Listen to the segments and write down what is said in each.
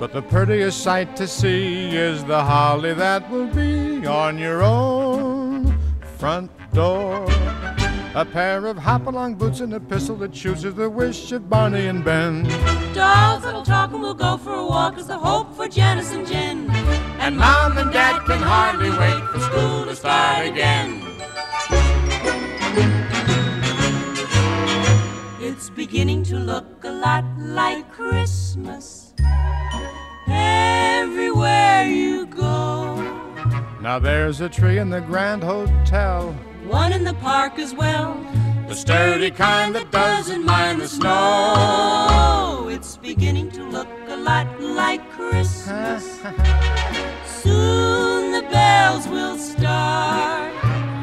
But the prettiest sight to see is the holly that will be on your own front door. A pair of hop-along boots and a pistol that shoots is the wish of Barney and Ben. Dolls that'll talk and we'll go for a walk is the hope for Janice and Jen. And Mom and Dad can hardly wait for school to start again. It's beginning to look a lot like Christmas everywhere you go. Now there's a tree in the Grand Hotel. One in the park as well. The sturdy kind that doesn't mind the snow. It's beginning to look a lot like Christmas. Soon the bells will start.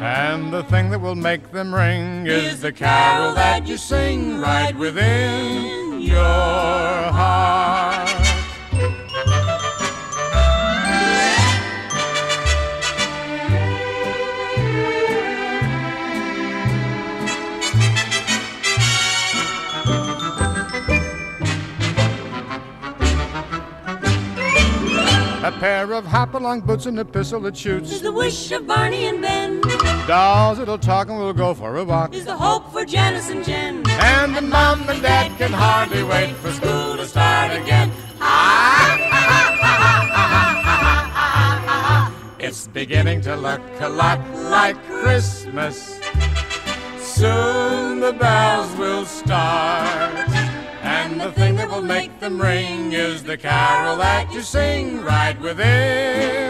And the thing that will make them ring is the carol that you sing right within your heart. A pair of hop-along boots and a pistol that shoots. is the wish of Barney and Ben. Dolls that'll talk and we'll go for a walk. Is the hope for Janice and Jen. And the mom and dad can hardly wait for school to start again. It's beginning to look a lot like Christmas. Soon the bells will start. The thing that will make them ring is the carol that you sing right within